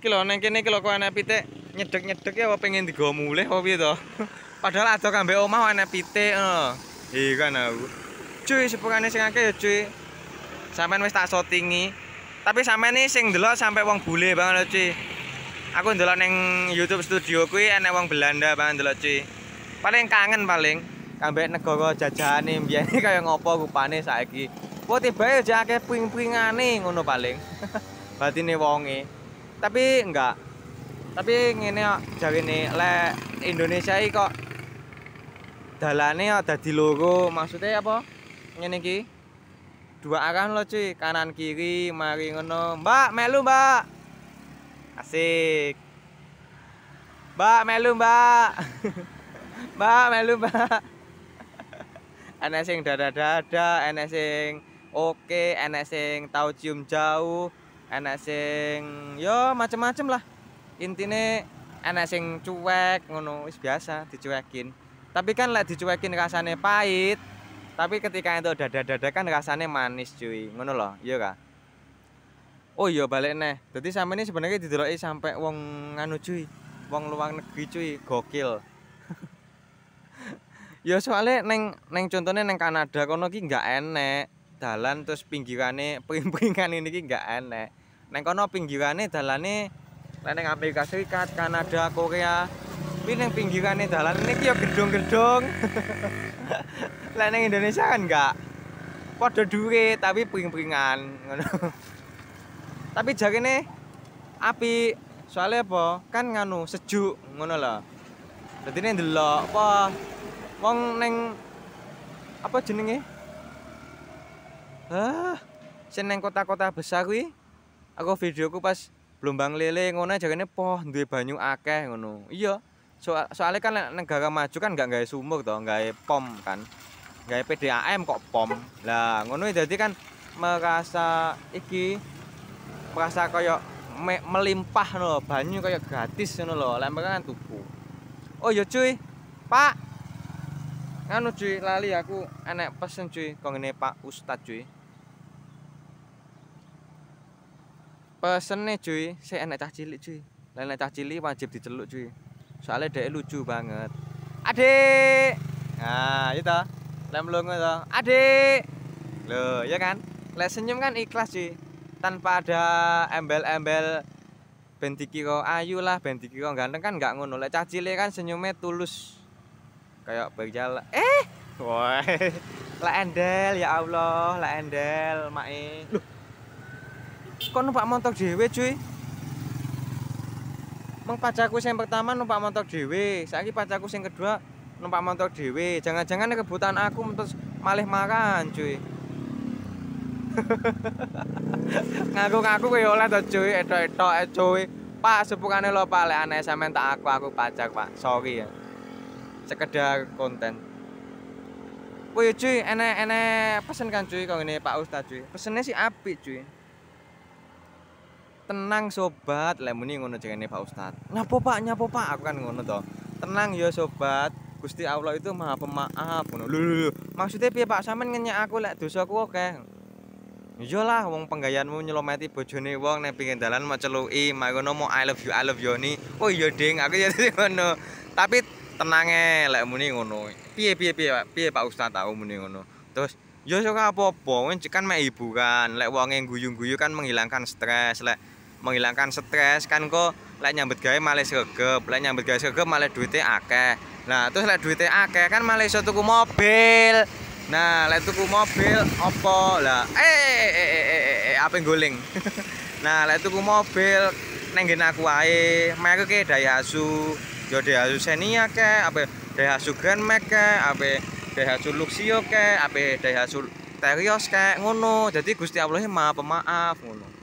Ki lho ning kene ki lho kok enek pitik nyedek-nyedek ya apa pengen digawa mulih apa piye to. Padahal ada kambe omah enek pitik ngono. Iya kan aku. Cuy, sepurane sing akeh ya cuy. Sampeyan wis tak shootingi. Tapi sampeyan iki sing ndelok sampai wong bule banget lho cuy. Aku ndelok ning YouTube studio kuwi enek wong Belanda banget ndelok cuy. Paling kangen paling ambek negara jajahane mbiyen kaya ngopo rupane saiki. Kok tibae aja akeh puing-puingane ngono paling. Batine wonge. Tapi enggak. Tapi ngene kok jarine lek Indonesia iki kok dalane kok dadi loro maksudnya apa? Ngene iki. Dua arah lo cuy. Kanan kiri mari ngono. Mbak melu mbak. Asik. Mbak melu mbak. Mbak melu mbak. Enek sing dada-dada oke sing tau cium jauh enak sing yo macem-macem lah. Intine enak sing cuek ngono wis biasa dicuekin. Tapi kan lek dicuekin rasane pahit tapi ketika itu dada-dada kan rasane manis cuy. Ngono loh iya kah? Oh iya balik nih jadi sampe ini sebenarnya dideloki sampai wong nganu cuy. Wong luar negeri cuy. Gokil. Ya soalnya neng neng contohnya neng Kanada kono ki nggak enek. Dalan terus pinggirane pring-pringan ini ki nggak enek neng kono pinggirane dalane neng Amerika Serikat, Kanada, Korea. Tapi neng pinggirane dalan ini ya gedung-gedung. Lah neng Indonesia kan enggak. Padha dhuwit tapi pring-pringan ngono. tapi jarine api soalnya apa? Kan nganu sejuk ngono lho. Dadi nek ndelok apa wong neng apa jenenge? Ah, sing neng kota-kota besar kuwi aku videoku pas Blombang lele ngono jarene poh duwe banyu akeh ngono. Iya. So, soalnya kan negara maju kan nggak gawe sumur to, gawe pom kan. Gawe PDAM kok pom. Lah ngono jadi kan merasa iki merasa kaya me, melimpah no banyu kaya gratis ngono lho. Lah kan tuku. Oh iya cuy. Pak. Nganu cuy, lali aku enek pesen cuy, kok ngene Pak Ustad cuy. Pesen nih cuy. Saya enak cah cilik cuy. Lain cah cilik wajib diceluk cuy. Soalnya dia lucu banget. Adik! Nah itu lem longo itu adik! Lo ya kan? Lek senyum kan ikhlas cuy. Tanpa ada embel-embel bentiki kok ayu lah bentiki kok ganteng kan nggak ngono. Lek cah cilik kan senyumnya tulus. Kayak berjalan eh! Wah lah endel ya Allah. Lah endel mae loh kok numpak motor dhewe cuy. Meng pacarku yang pertama numpak motor dhewe saiki pacarku yang kedua numpak motor dhewe. Jangan-jangan kebutuhan aku terus malih makan cuy. Ngaku-ngaku kowe oleh to cuy. Etok-etok eh, cuy. Pak sepukane lo Pak. Lek aneh sampean tak aku aku pacar Pak. Sorry ya. Sekedar konten. Woi cuy, enek-enek pesen kan cuy kalau ini Pak Ustaz cuy. Pesennya sih api cuy tenang sobat. Lemuni ngono jengene Pak Ustad. Nyapo Pak? Nyapo Pak? Aku kan ngono to. Tenang ya sobat. Gusti Allah itu maha pemaaf. Ngono. Lho maksudnya piye Pak? Sampean ngenyak aku lek dosaku oke Iya lah wong penggayaanmu nyelometi bojone wong nek pingin dalan mau celuki ngono mau I love you I love you ni oh iya ding. Aku ya ngono. Tapi tenange lek muni ngono. Piye piye piye piye Pak Ustad? Tahu muni ngono. Terus ya sok apa-apa. Kan mek hiburan. Lek wonge guyu-guyu kan menghilangkan stres. Lek menghilangkan stres kan kok lek nyambut gawe malah sregep lek nyambut gawe sregep malah duitnya akeh. Nah terus lek duitnya akeh kan malah iso tuku mobil. Nah lek tuku mobil opo lah eh eh eh eh, eh, eh, eh apa guling nah lek tuku mobil neng aku wae merek Daihatsu. Yo Daihatsu Xenia ke apa Daihatsu Grand Max ke apa Daihatsu Luxio ke apa Daihatsu Terios ke ngono. Jadi Gusti Allah maha pemaaf ngono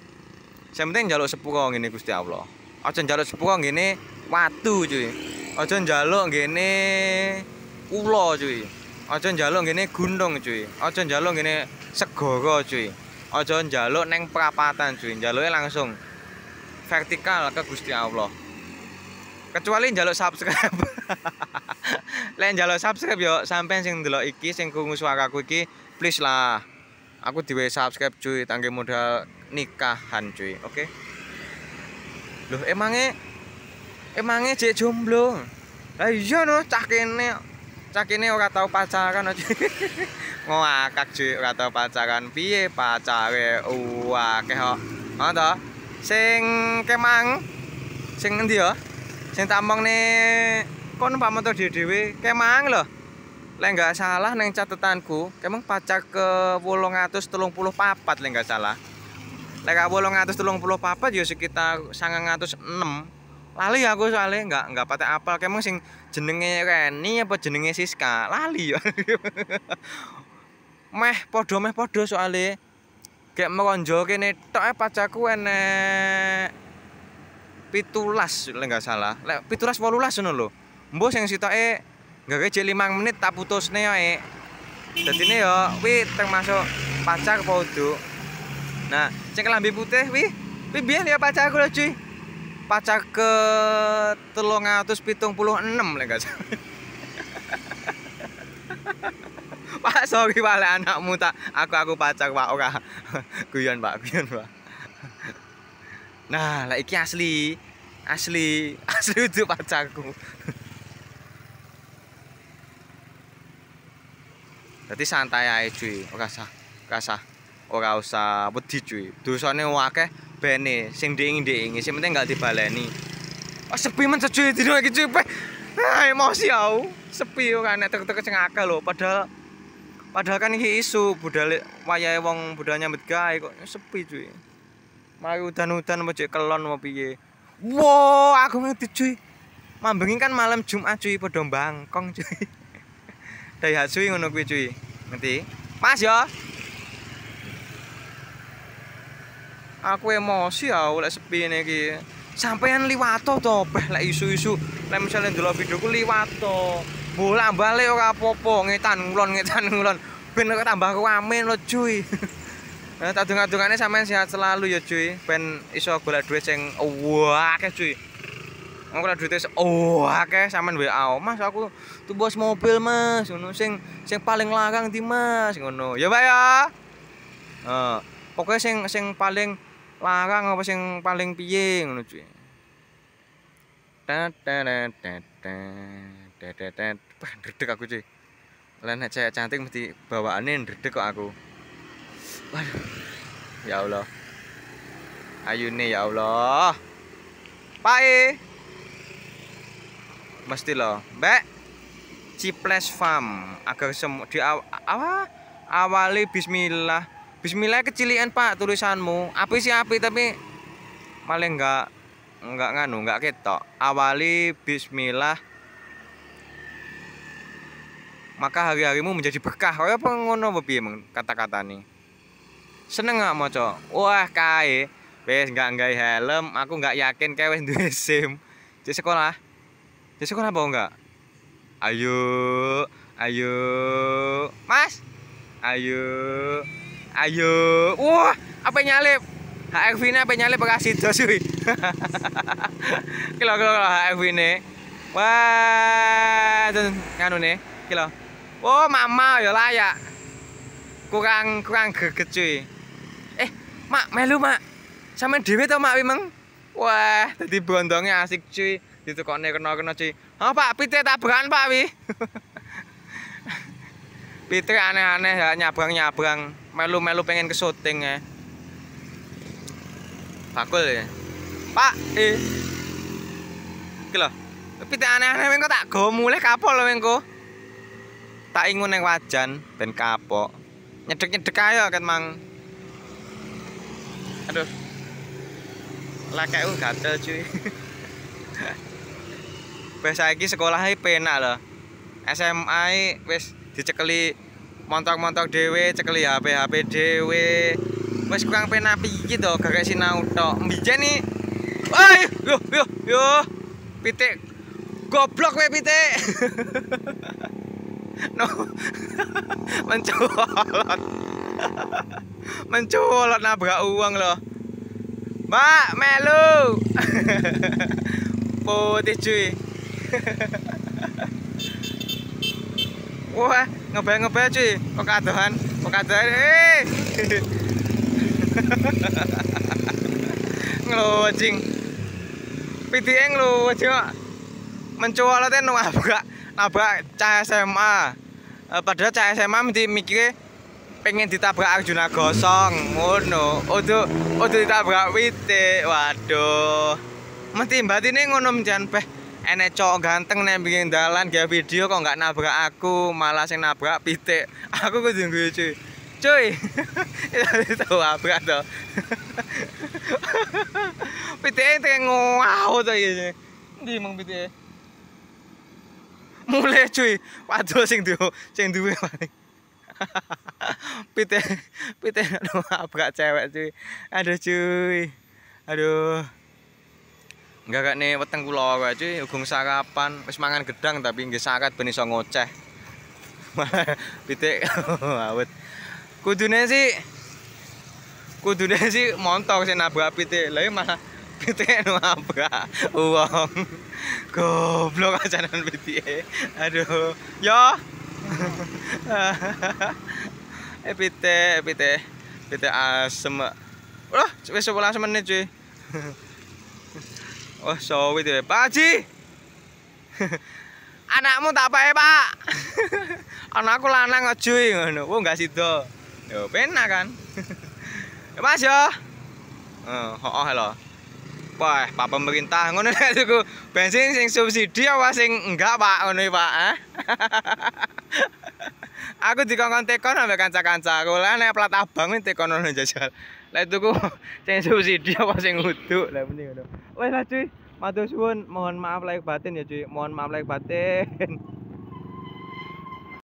Yang penting njaluk sepuro ngene Gusti Allah. Aja njaluk sepuro ngene watu cuy. Aja njaluk ngene ula cuy. Aja njaluk ngene gunung cuy. Aja njaluk ngene segara cuy. Aja njaluk neng perapatan cuy. Njaluke langsung vertikal ke Gusti Allah. Kecuali njaluk subscribe. Lek njaluk subscribe yo sampean sing ndelok iki sing krungu suaraku iki please lah. Aku diwe subscribe cuy, tangge modal nikahan cuy oke okay? Loh emange emange cek jomblo. Lah iya no cah kene cah kene ora tau pacaran aja. Ngakak cuy ora tau pacaran. Piye pacare akeh kok. Ngono to? Sing kemang sing endi ya? Sing tamong ne kon Pak motor dhewe kemang lho. Lek enggak salah neng catetanku, kemang pacar ke 834 lek enggak salah. Lek 834 ya sekitar 906. Lali aku soalnya enggak enggak patek apal kemang sing jenenge Reni apa jenenge Siska. Lali ya. meh padha meh padha soalnya kayak meronjo kene tok pacarku enek pitulas lek enggak salah. Lek pitulas 18 ngono lho. Mbok sing sitoke enggak kece 5 menit tak putusne ya. Dadi ne yo kuwi termasuk pacar apa Nah, sing kelambi putih wi, wi biyen ya pacarku lho cuy. Pacar ke 376 lek gak Pak sorry Pak anakmu tak aku aku pacar Pak ora. guyon Pak, guyon Pak. Nah, lah iki asli. Asli, asli itu pacarku. Jadi santai aja cuy, ora sah, ora sah ora usah wedi cuy. Dosane akeh bene sing nding-nding sing penting gak dibaleni. Oh sepi men cuy dino iki cuy. Ah emosi aku sepi ora nek tek-tek sing akeh lho. Padahal padahal kan iki isu budal wayahe wong budal nyambut gawe kok. Sepi cuy. Mari udan-udan apa cek kelon apa piye. Wow aku ngerti cuy. Mambengi kan malam Jumat cuy padha bangkong cuy. Daihatsu ngono kuwi cuy. Ngerti? Mas ya aku emosi ya oleh sepi ini ki sampean liwato to beh lek isu-isu lek misalnya dulu videoku liwato. Bola balik ora apa-apa ngetan ngulon ngetan ngulon ben tambah rame lo cuy. Nah, tak dungan-dungane sampean sehat selalu ya cuy. Ben iso golek duit sing akeh cuy. Aku golek duit sing oh akeh sampean WA Mas aku tuh bos mobil Mas. Ngono sing sing paling larang di Mas? Ngono. Ya Pak ya. Heeh pokoknya sing sing paling larang apa sing paling piye ngono cuy Dredeg aku cuy Lan nek cewek cantik mesti bawaane dredeg kok aku. Waduh. Ya Allah. Ayune ya Allah. Pae. Mesti lo. Mbak. Ciples Farm agar semua di aw awali bismillah Bismillah kecilian pak tulisanmu. Api sih api tapi malah enggak enggak nganu enggak ketok. Awali Bismillah. Maka hari-harimu menjadi berkah. Kaya apa ngono piye kata-kata nih seneng nggak mau wah kae. Wes enggak enggak helm aku enggak yakin kayak wes duwe SIM. Di sekolah. Di sekolah apa enggak ayo ayo. Mas ayo ayo. Wah apa nyalip? HRV ini apa nyalip kasih dos wih kilo kilo HRV ini. Wah dan nganu nih kilo. Oh mama ya layak. Kurang kurang greget cuy. Eh mak melu mak. Sama dewi tau mak memang wah tadi bondongnya asik cuy. Nih kena kena cuy. Oh pak pite tabrakan pak wi pite aneh-aneh ya nyabrang nyabrang melu-melu pengen ke syuting ya. Bakul ya. Pak eh. Iki lho. Tapi aneh-aneh mengko tak go mulai kapok lho mengko tak ingun yang wajan ben kapok. Nyedek-nyedek ayo kan mang. Aduh. Kayak gatel cuy. Wes saiki sekolah penak loh SMA wis dicekeli montok-montok dhewe cekeli HP HP dhewe. Wis kurang penak piye to gak sinau tok. Mbiyen nih Woi, yo yo yo. Pitik. Goblok we pitik. No. Mencolot. Mencolot nabrak uang loh mbak melu. Putih cuy wah ngebel-ngebel cuy kok kadohan kok kadohan eh ngelocing PTE lu aja mencolot e nabrak nabrak cah SMA. Eh, padahal cah SMA mesti mikirnya pengen ditabrak Arjuna gosong ngono. Udah udah ditabrak Wite. Waduh. Mesti batine ngono menjan peh enek cowok ganteng nek bikin dalan gawe video kok nggak nabrak aku, malah sing nabrak pitik. Aku kudu guyu cuy. Cuy. Itu nabrak to. pitike teng ngau to iki. Ndi mong pitike? Mulai cuy. Waduh sing duwe sing duwe paling. pite pite nabrak cewek cuy. Aduh cuy. Aduh. Enggak gak nih weteng kula wae cuy, ugung sarapan, wis mangan gedang tapi nggih sakat ben iso ngoceh. Pitik awet. Kudune sih kudune sih montok sing nabrak pitik. Lah malah pitik nabrak wong. Goblok ajaran pitik. Aduh. Yo. eh pitik, pitik. Pitik asem. Wah, wis 11 menit cuy. Oh, sawit ya. Pak Haji. Anakmu tak apa Pak? Anakku lanang ajuy ngono. Oh, enggak sido. Yo, penak kan. ya, Mas yo. Eh, heeh lho. Wah, Pak pemerintah ngono nek tuku bensin sing subsidi apa sing enggak, Pak? Ngono Pak, eh? Aku dikongkon tekon ambek kanca-kancaku. Lah nek plat abang tekon ono jajal. Lah tuku sing subsidi apa sing uduk. Lah mending ngono. Wes lah cuy, matur suwun, mohon maaf lahir batin ya cuy. Mohon maaf lahir batin.